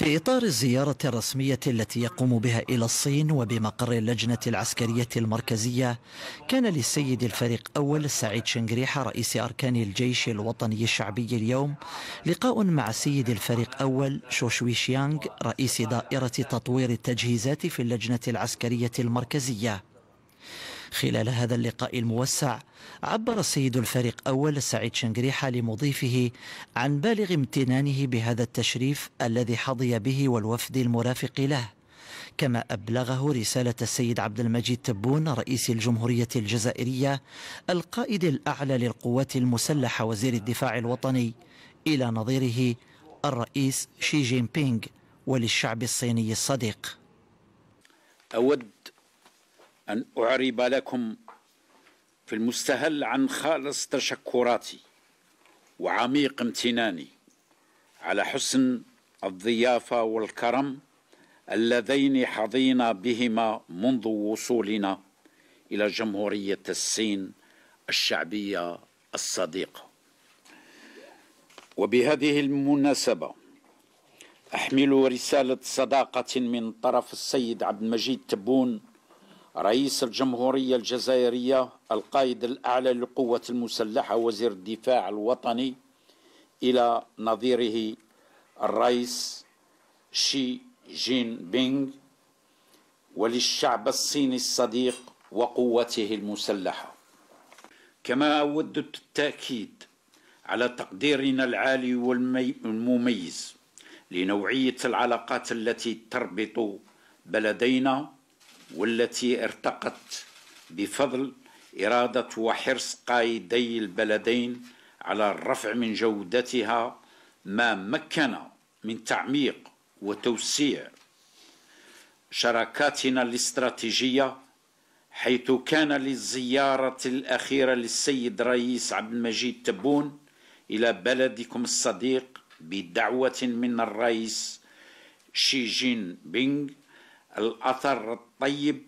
في إطار الزيارة الرسمية التي يقوم بها إلى الصين وبمقر اللجنة العسكرية المركزية كان للسيد الفريق أول سعيد شنقريحة رئيس أركان الجيش الوطني الشعبي اليوم لقاء مع السيد الفريق أول شوشوي شيانغ رئيس دائرة تطوير التجهيزات في اللجنة العسكرية المركزية. خلال هذا اللقاء الموسع عبر السيد الفريق أول سعيد شنقريحة لمضيفه عن بالغ امتنانه بهذا التشريف الذي حظي به والوفد المرافق له. كما أبلغه رسالة السيد عبد المجيد تبون رئيس الجمهورية الجزائرية القائد الأعلى للقوات المسلحة وزير الدفاع الوطني إلى نظيره الرئيس شي جين بينغ وللشعب الصيني الصديق. أود أن أعرب لكم في المستهل عن خالص تشكراتي وعميق امتناني على حسن الضيافة والكرم اللذين حظينا بهما منذ وصولنا إلى جمهورية الصين الشعبية الصديقة. وبهذه المناسبة أحمل رسالة صداقة من طرف السيد عبد المجيد تبون رئيس الجمهورية الجزائرية القائد الأعلى للقوة المسلحة وزير الدفاع الوطني إلى نظيره الرئيس شي جين بينغ وللشعب الصيني الصديق وقوته المسلحة. كما أود التأكيد على تقديرنا العالي والمميز لنوعية العلاقات التي تربط بلدينا والتي ارتقت بفضل إرادة وحرص قائدي البلدين على الرفع من جودتها ما مكن من تعميق وتوسيع شراكاتنا الاستراتيجية حيث كان للزيارة الأخيرة للسيد رئيس عبد المجيد تبون إلى بلدكم الصديق بدعوة من الرئيس شي جين بينغ الأثر الطيب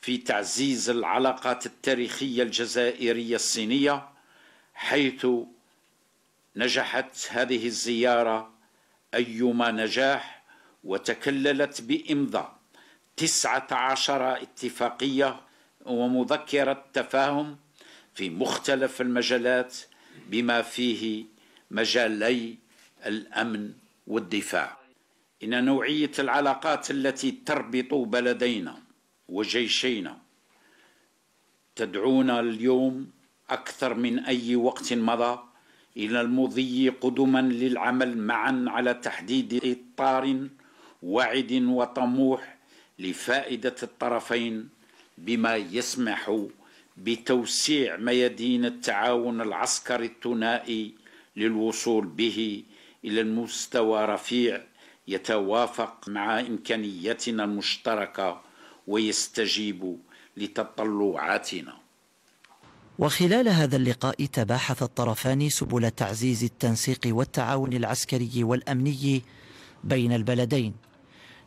في تعزيز العلاقات التاريخية الجزائرية الصينية حيث نجحت هذه الزيارة أيما نجاح وتكللت بإمضاء تسعة عشر اتفاقية ومذكرة تفاهم في مختلف المجالات بما فيه مجالي الأمن والدفاع. إن نوعية العلاقات التي تربط بلدينا وجيشينا تدعونا اليوم أكثر من أي وقت مضى إلى المضي قدما للعمل معا على تحديد إطار واعد وطموح لفائدة الطرفين بما يسمح بتوسيع ميادين التعاون العسكري الثنائي للوصول به إلى المستوى رفيع يتوافق مع إمكانياتنا المشتركة ويستجيب لتطلعاتنا. وخلال هذا اللقاء تباحث الطرفان سبل تعزيز التنسيق والتعاون العسكري والأمني بين البلدين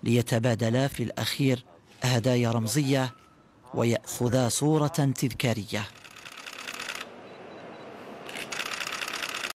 ليتبادلا في الأخير هدايا رمزية ويأخذا صورة تذكارية.